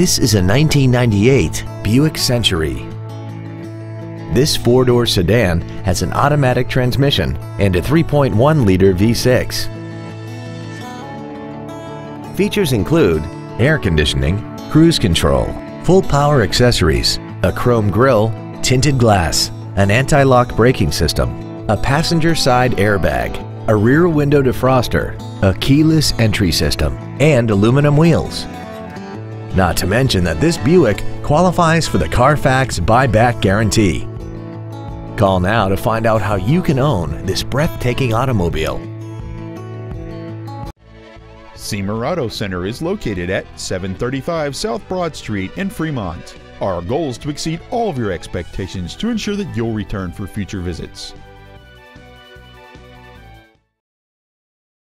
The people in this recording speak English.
This is a 1998 Buick Century. This four-door sedan has an automatic transmission and a 3.1-liter V6. Features include air conditioning, cruise control, full power accessories, a chrome grille, tinted glass, an anti-lock braking system, a passenger side airbag, a rear window defroster, a keyless entry system, and aluminum wheels. Not to mention that this Buick qualifies for the Carfax buyback guarantee. Call now to find out how you can own this breathtaking automobile. Siemer Auto Center is located at 735 South Broad Street in Fremont. Our goal is to exceed all of your expectations to ensure that you'll return for future visits.